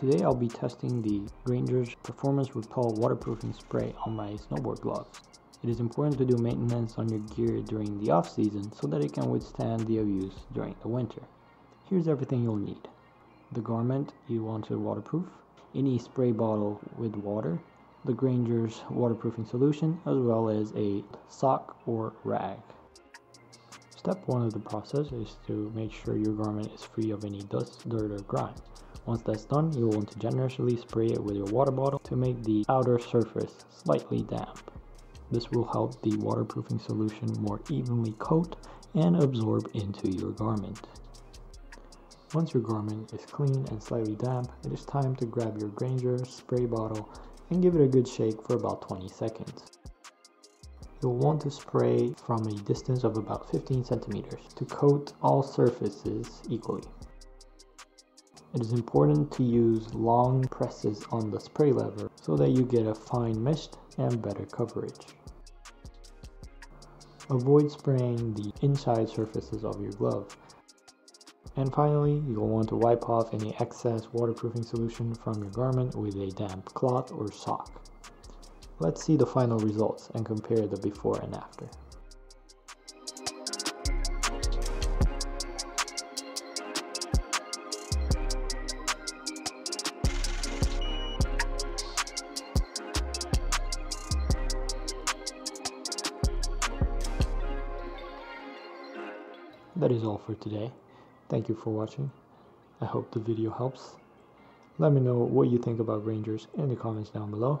Today I'll be testing the Granger's Performance Repel Waterproofing Spray on my snowboard gloves. It is important to do maintenance on your gear during the off season so that it can withstand the abuse during the winter. Here's everything you'll need. The garment you want to waterproof, any spray bottle with water, the Granger's waterproofing solution, as well as a sock or rag. Step one of the process is to make sure your garment is free of any dust, dirt, or grime. Once that's done, you'll want to generously spray it with your water bottle to make the outer surface slightly damp. This will help the waterproofing solution more evenly coat and absorb into your garment. Once your garment is clean and slightly damp, it is time to grab your Granger spray bottle and give it a good shake for about 20 seconds. You'll want to spray from a distance of about 15 centimeters to coat all surfaces equally. It is important to use long presses on the spray lever so that you get a fine mist and better coverage. Avoid spraying the inside surfaces of your glove. And finally, you'll want to wipe off any excess waterproofing solution from your garment with a damp cloth or sock. Let's see the final results and compare the before and after. That is all for today. Thank you for watching. I hope the video helps. Let me know what you think about Grangers in the comments down below,